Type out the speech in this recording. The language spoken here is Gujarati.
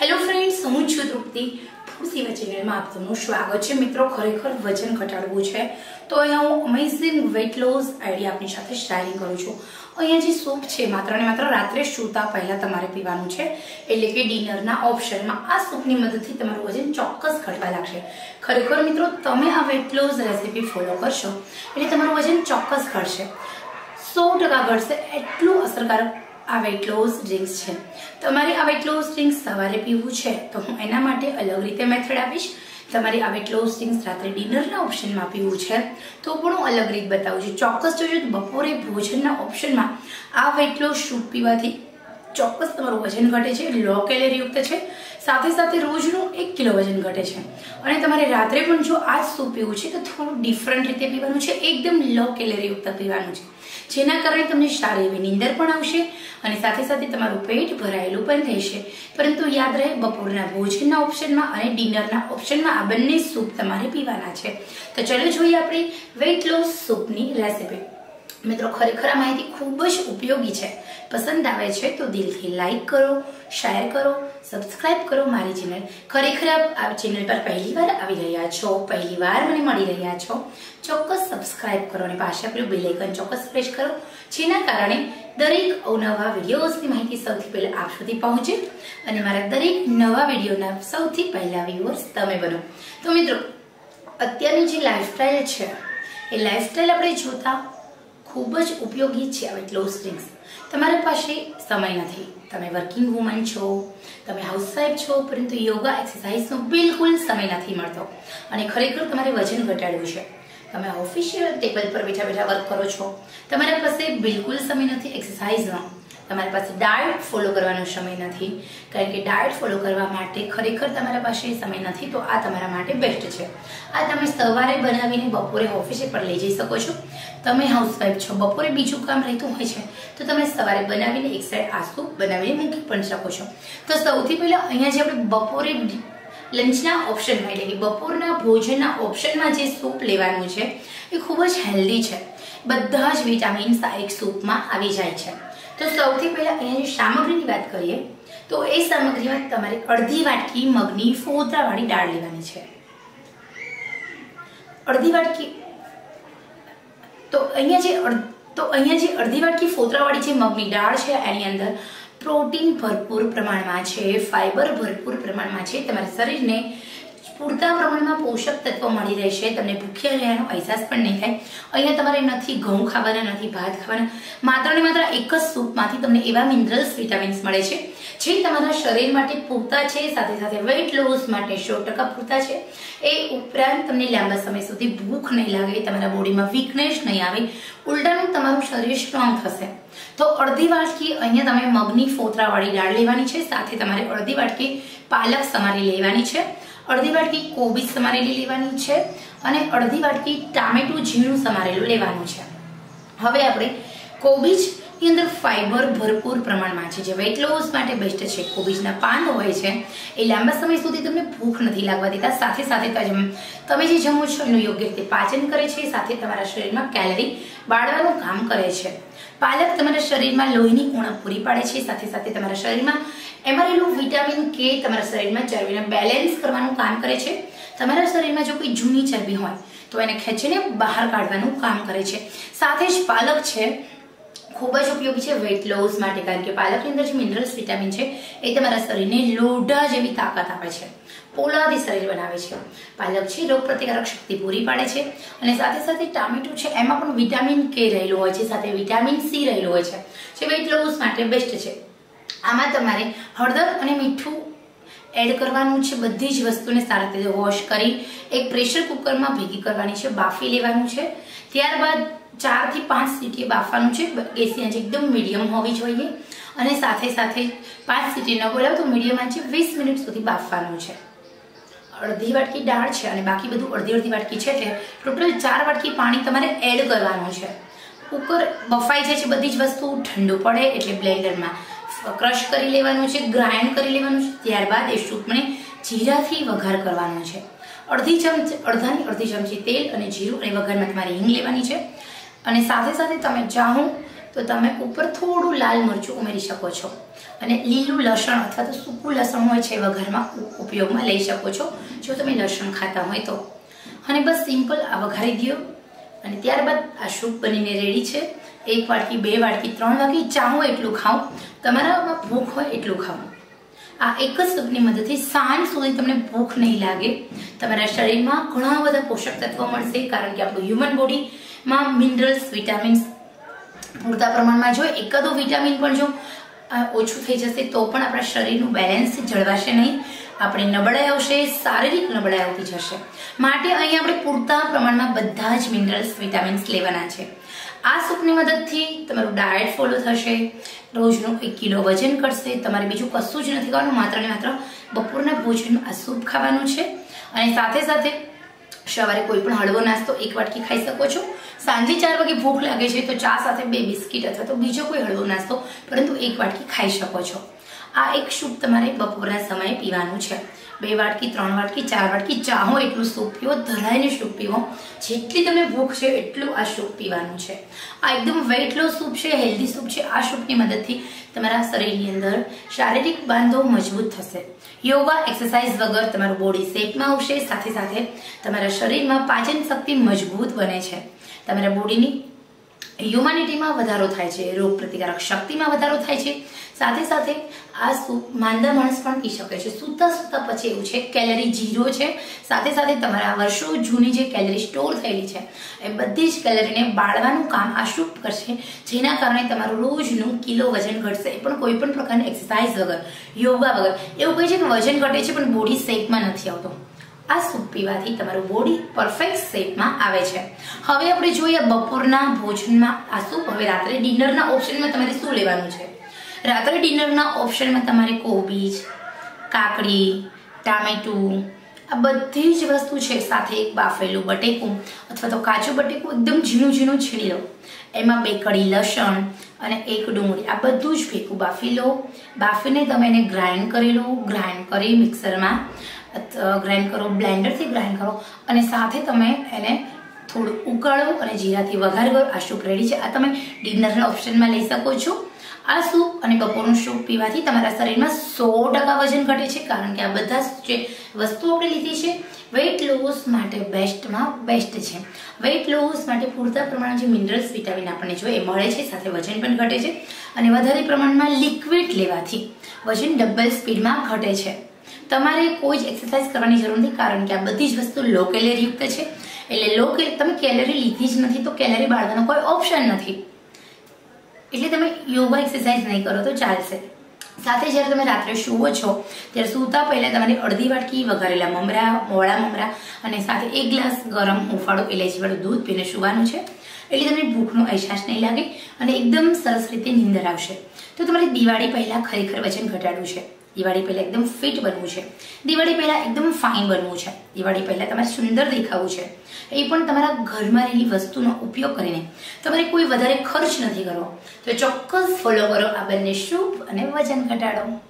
હેલો ફ્રેન્ડ્સ હું છું તૃપ્તિ. ફૂડ ચેનલમાં આપ સૌનું સ્વાગત છે. મિત્રો, ખરેખર વજન ઘટાડવું છે. તો અહીંયા હું અમેઝિંગ વેટ લોસ આઈડિયા આપની સાથે શેરિંગ કરું છું. અહીંયા જે સૂપ છે, માત્ર ને માત્ર રાત્રે સૂતા પહેલાં તમારે પીવાનું છે. એટલે કે ડિનરના ઓપ્શનમાં આ સૂપની મદદથી તમારું વજન ચોક્કસ ઘટવા લાગશે. ખરેખર મિત્રો, તમે આ વેટ લોસ રેસીપી ફોલો કરશો એટલે તમારું વજન ચોક્કસ ઘટશે. સો ટકા ઘટશે, એટલું અસરકારક આ વેટ લોસ ડ્રિંક્સ છે. તમારે આ વેટ લોસ ડ્રિંક્સ સવારે પીવું છે, તો હું એના માટે અલગ રીતે મેથડ આપીશ. તમારે આ વેટ લોસ ડ્રિંક્સ રાત્રે ડિનરના ઓપ્શનમાં પીવું છે, તો પણ હું અલગ રીત બતાવું છું. ચોક્કસ જોજો બપોરે ભોજનના ઓપ્શનમાં આ વેટ લોસ શૂટ પીવાથી ચોક્કસ તમારું વજન ઘટે છે લો કેલેરીયુક્ત છે. સાથે સાથે રોજનું એક કિલો વજન ઘટે છે. અને તમારે રાત્રે પણ જો આ સૂપ પીવું છે, તો થોડું ડિફરન્ટ રીતે પીવાનું છે, એકદમ લો કેલેરી યુક્ત પીવાનું છે. જેના કારણે તમને સારી એવી નીંદર પણ આવશે અને સાથે સાથે તમારું પેટ ભરાયેલું પણ રહેશે. પરંતુ યાદ રહે, બપોરના ભોજનના ઓપ્શનમાં અને ડિનરના ઓપ્શનમાં આ બંને સૂપ તમારે પીવાના છે. તો ચલો જોઈએ આપણે વેઇટ લોસ સૂપની રેસીપી મિત્રો, ખરેખર આ માહિતી ખૂબ જ ઉપયોગી છે. પસંદ આવે છે તો દિલથી લાઈક કરો શેર કરો સબસ્ક્રાઇબ કરો મારી ચેનલ ખરેખર આ ચેનલ પર પહેલી વાર આવી રહ્યા છો, પહેલી વાર મને મળી રહ્યા છો, ચોક્કસ સબસ્ક્રાઇબ કરો અને પાસે આપેલું બેલ આઇકન ચોક્કસ પ્રેસ કરો, જેના કારણે દરેક અવનવા વિડીયોઝની માહિતી સૌથી પહેલા આપ સુધી પહોંચે અને મારા દરેક નવા વિડીયોના સૌથી પહેલા વ્યુઅર્સ તમે બનો. તો મિત્રો, અત્યારની જે લાઈફસ્ટાઈલ છે, એ લાઈફસ્ટાઈલ આપણે જોતા ખૂબ જ ઉપયોગી છે આવી ક્લોઝ ડ્રિંક્સ તમારી પાસે સમય નથી. તમે વર્કિંગ વુમન છો, તમે હાઉસવાઈફ છો, પરંતુ યોગા એક્સરસાઇઝનો બિલકુલ સમય નથી મળતો. અને ખરેખર તમારે વજન ઘટાડવું છે. તમે ઓફિશિયલ ટેબલ પર બેઠા બેઠા વર્ક કરો છો. તમારા પાસે બિલકુલ સમય નથી એક્સરસાઇઝનો તમારી પાસે ડાયટ ફોલો કરવાનો સમય નથી. કારણ કે ડાયટ ફોલો કરવા માટે ખરેખર તમારા પાસે સમય નથી, તો આ તમારા માટે બેસ્ટ છે. આ તમે સવારે બનાવીને બપોરે ઓફિસે પણ લઈ જઈ શકો છો. તમે હાઉસવાઈફ છો, બપોરે બીજું કામ રહેતું હોય છે, તો તમે સવારે બનાવીને એક સાઈડ આસુ બનાવીને મૂકી પણ શકો છો. તો સૌથી પહેલાં અહીંયા જે આપણે બપોરે લંચના ઓપ્શનમાં એટલે કે બપોરના ભોજનના ઓપ્શનમાં જે સૂપ લેવાનું છે, એ ખૂબ જ હેલ્ધી છે. બધા જ વિટામિન્સ આ એક સૂપમાં આવી જાય છે. તો સૌથી પહેલા અહીંયાની સામગ્રીની વાત કરીએ, તો એ સામગ્રીમાં તમારે અડધી વાટકી મગની ફોતરાવાળી દાળ લેવાની છે. અડધી વાટકી, તો અહીંયા જે તો અહીંયા જે અડધી વાટકી ફોતરાવાળી જે મગની દાળ છે, એની અંદર પ્રોટીન ભરપૂર પ્રમાણમાં છે, ફાઈબર ભરપૂર પ્રમાણમાં છે. તમારા શરીરને પૂરતા પ્રમાણમાં પોષક તત્વો મળી રહેશે, તમને ભૂખ્યા રહેવાનો અહેસાસ પણ નહીં થાય. અહીંયા તમારે નથી ઘઉં ખાવાના, નથી ભાત ખાવાના. માત્ર ને માત્ર એક જ સૂપમાંથી તમને એવા મિનરલ્સ વિટામિન્સ મળે છે, જે તમારા શરીર માટે પૂરતા છે, સાથે સાથે વેઇટ લોસ માટે સો ટકા પૂરતા છે. એ ઉપરાંત તમને લાંબા સમય સુધી ભૂખ નહીં લાગે, તમારા બોડીમાં વીકનેસ નહીં આવે, ઉલટાનું તમારું શરીર સ્ટ્રોંગ થશે. તો અડધી વાટકી અહીંયા તમે મગની ફોતરાવાળી દાળ લેવાની છે, સાથે તમારે અડધી વાટકી પાલક સમારી લેવાની છે. અડધી વાટકી કોબીજ સમારેલી લેવાની છે અને અડધી વાટકી ટામેટું ઝીણું સમારેલું લેવાનું છે. હવે આપણે કોબીજની અંદર ફાઈબર ભરપૂર પ્રમાણમાં છે. જે વેટ લોસ માટે બેસ્ટ છે. કોબીજના પાન હોય છે. એ લાંબા સમય સુધી તમને ભૂખ નથી લાગવા દેતા. સાથે સાથે તમે જે જમો છો એનું યોગ્ય રીતે પાચન કરે છે. સાથે તમારા શરીરમાં કેલરી બાળવાનું કામ કરે છે. પાલક તમારા શરીરમાં લોહીની ઉણપ પૂરી પાડે છે, સાથે સાથે તમારા શરીરમાં એમાં વિટામિન કે તમારા શરીરમાં ચરબીને બેલેન્સ કરવાનું કામ કરે છે. તમારા શરીરમાં જો કોઈ જૂની ચરબી હોય, તો એને ખેંચીને બહાર કાઢવાનું કામ કરે છે. સાથે જ પાલક છે, ખૂબ જ ઉપયોગી છે વેટ લોસ માટે, કારણ કે પાલકની અંદર જે મિનરલ્સ વિટામિન છે, એ તમારા શરીરને લોઢા જેવી તાકાત આપે છે. પોલાદી શરીર બનાવે છે. પાલક છે, રોગપ્રતિકારક શક્તિ પૂરી પાડે છે અને સાથે સાથે ટામેટું છે, એમાં પણ વિટામિન કે રહેલું હોય છે, સાથે વિટામિન સી રહેલું હોય છે, જે વેટ લોસ માટે બેસ્ટ છે. આમાં તમારે હળદર અને મીઠું એડ કરવાનું છે, બધી જ વસ્તુને સારી રીતે વોશ કરી, એક પ્રેશર કુકરમાં ભેગી કરવાની છે, બાફી લેવાનું છે. ત્યારબાદ ચારથી પાંચ સીટી બાફવાનું છે ગેસની આંચ એકદમ મીડિયમ હોવી જોઈએ. અને સાથે સાથે પાંચ સીટી ન બોલાવો તો મીડિયમ આંચે વીસ મિનિટ સુધી બાફવાનું છે. અડધી વાટકી દાળ છે અને બાકી બધું અડધી અડધી વાટકી છે એટલે ટોટલ ચાર વાટકી પાણી તમારે એડ કરવાનું છે. કુકર બફાઈ જાય છે બધી જ વસ્તુ, ઠંડુ પડે એટલે બ્લેન્ડરમાં. ક્રશ કરી લેવાનું છે, ગ્રાઇન્ડ કરી લેવાનું છે, ત્યારબાદ એ સૂપને જીરાથી વઘાર કરવાનો છે. અડધી ચમચી, અડધાની અડધી ચમચી તેલ અને જીરું અને વઘારમાં તમારે હિંગ લેવાની છે. અને સાથે સાથે તમે ચાહો તો તમે ઉપર થોડું લાલ મરચું ઉમેરી શકો છો. અને લીલું લસણ અથવા તો સૂકું લસણ હોય છે વઘારમાં ઉપયોગમાં લઈ શકો છો. જો તમે લસણ ખાતા હોય તો. અને બસ સિમ્પલ આ વઘારી દો અને ત્યારબાદ આ સૂપ બનીને રેડી છે. એક વાટકી, બે વાટકી, ત્રણ વાટકી ચાહો એટલું ખાઓ. તમારામાં ભૂખ હોય એટલું ખાઓ. આ એક જ સૂપની મદદથી સાંજ સુધી તમને ભૂખ નહીં લાગે. તમારા શરીરમાં ઘણા બધા પોષક તત્વો મળશે, કારણ કે આપણું હ્યુમન બોડીમાં મિનરલ્સ વિટામિન્સ પૂરતા પ્રમાણમાં જો એકાદો વિટામિન પણ જો ઓછું થઈ જશે, તો પણ આપણા શરીરનું બેલેન્સ જળવાશે નહીં. આપણે નબળાઈ આવશે શારીરિક નબળાઈ આવતી જશે. માટે અહીં આપણે પૂરતા પ્રમાણમાં બધા જ મિનરલ્સ વિટામિન્સ લેવાના છે. આ સૂપની મદદથી તમારું ડાયટ ફોલો થશે, રોજનું એક કિલો વજન કરશે, તમારે બીજું કશું જ નથી કરવાનું, માત્ર ને માત્ર બપોરના ભોજનમાં આ સૂપ ખાવાનું છે. અને સાથે સાથે સવારે કોઈ પણ હળવો નાસ્તો એક વાટકી ખાઈ શકો છો. સાંજે ચાર વાગે ભૂખ લાગે છે તો ચા સાથે બે બિસ્કિટ અથવા તો બીજો કોઈ હળવો નાસ્તો પરંતુ એક વાટકી ખાઈ શકો છો. આ એક સૂપ તમારે બપોરના સમયે પીવાનું છે. બે વાટકી, ત્રણ વાટકી, ચાર વાટકી, ચાહો એટલું સૂપ પીવો, ધરાઈને સૂપ પીવો. જેટલી તમને ભૂખ છે એટલું આ સૂપ પીવાનું છે. આ એકદમ વેઇટ લોસ સૂપ છે હેલ્ધી સૂપ છે, આ સૂપની મદદથી તમારા શરીરની અંદર શારીરિક બાંધો મજબૂત થશે. યોગા એક્સરસાઇઝ વગર તમારું બોડી શેપમાં આવશે, સાથે સાથે તમારા શરીરમાં પાચન શક્તિ મજબૂત બને છે. તમારા બોડીની હ્યુમાનિટીમાં વધારો થાય છે રોગ પ્રતિકારક શક્તિમાં વધારો થાય છે. સાથે સાથે આ માંદા માણસ પણ પી શકે છે. સૂતા સૂતા પછી એવું છે, કેલરી જીરો છે. સાથે સાથે તમારા વર્ષો જૂની જે કેલરી સ્ટોર થયેલી છે, એ બધી જ કેલરીને બાળવાનું કામ આ સૂપ કરશે, જેના કારણે તમારું રોજનું કિલો વજન ઘટશે. પણ કોઈ પણ પ્રકારની એક્સરસાઇઝ વગર, યોગા વગર. એવું કહે છે કે વજન ઘટે છે, પણ બોડી શેપમાં નથી આવતો. આ સૂપ પીવાથી તમારું બોડી પરફેક્ટ શેપમાં આવે છે. હવે આપણે જોઈએ બપોરના ભોજનમાં આ સૂપ. હવે રાત્રે ડિનરના ઓપ્શનમાં તમારે શું લેવાનું છે? રાત્રે ડિનરના ઓપ્શનમાં તમારે કોબીજ, કાકડી, ટામેટું, આ બધી જ વસ્તુ છે. સાથે એક બાફેલું બટેકું અથવા તો કાચું બટેકું એકદમ ઝીણું ઝીણું છીણી લો. એમાં બે કડી લસણ અને એક ડુંગળી. આ બધું જ ભેગું બાફી લો. બાફીને તમે એને ગ્રાઇન્ડ કરી લો. ગ્રાઇન્ડ કરી મિક્સરમાં ગ્રાઇન્ડ કરો બ્લેન્ડરથી ગ્રાઇન્ડ કરો અને સાથે તમે એને થોડું ઉકાળો અને જીરાથી વઘાર કરો. આ સૂપ રેડી છે. આ તમે ડિનરના ઓપ્શનમાં લઈ શકો છો. આ સૂપ અને બપોરનું સૂપ પીવાથી તમારા શરીરમાં સો ટકા વજન ઘટે છે. કારણ કે આ બધા જે વસ્તુઓ આપણે લીધી છે વેઇટ લોસ માટે બેસ્ટમાં બેસ્ટ છે. વેઇટ લોસ માટે પૂરતા પ્રમાણમાં જે મિનરલ્સ વિટામિન આપણને જોઈએ મળે છે. સાથે વજન પણ ઘટે છે. અને વધારે પ્રમાણમાં લિક્વિડ લેવાથી વજન ડબલ સ્પીડમાં ઘટે છે. તમારે કોઈ જ એક્સરસાઇઝ કરવાની જરૂર નથી, કારણ કે આ બધી જ વસ્તુ લો કેલેરીયુક્ત છે. એટલે લો તમે કેલેરી લીધી જ નથી, તો કેલેરી બાળવાનો કોઈ ઓપ્શન નથી. એટલે તમે યોગા એક્સરસાઇઝ નહીં કરો તો ચાલશે. સાથે જ્યારે તમે રાત્રે સૂવો છો, ત્યારે સૂતા પહેલાં તમારે અડધી વાટકી વઘારેલા મમરા, મોળા મમરા અને સાથે એક ગ્લાસ ગરમ હુંફાળું ઇલાયચીવાળું દૂધ પીને સુવાનું છે. એટલે તમને ભૂખનો અહેસાસ નહીં લાગે અને એકદમ સરસ રીતે નીંદર આવશે. તો તમારે દિવાળી પહેલાં ખરેખર વજન ઘટાડવું છે. દિવાળી પહેલાં એકદમ ફિટ બનવું છે. દિવાળી પહેલાં એકદમ ફાઇન બનવું છે. દિવાળી પહેલાં તમારે સુંદર દેખાવું છે. એ પણ તમારા ઘરમાં રહેલી વસ્તુનો ઉપયોગ કરીને. તમારે કોઈ વધારે ખર્ચ નથી કરવો. તો ચોક્કસ ફોલો કરો આ બંને શુભ અને વજન ઘટાડો.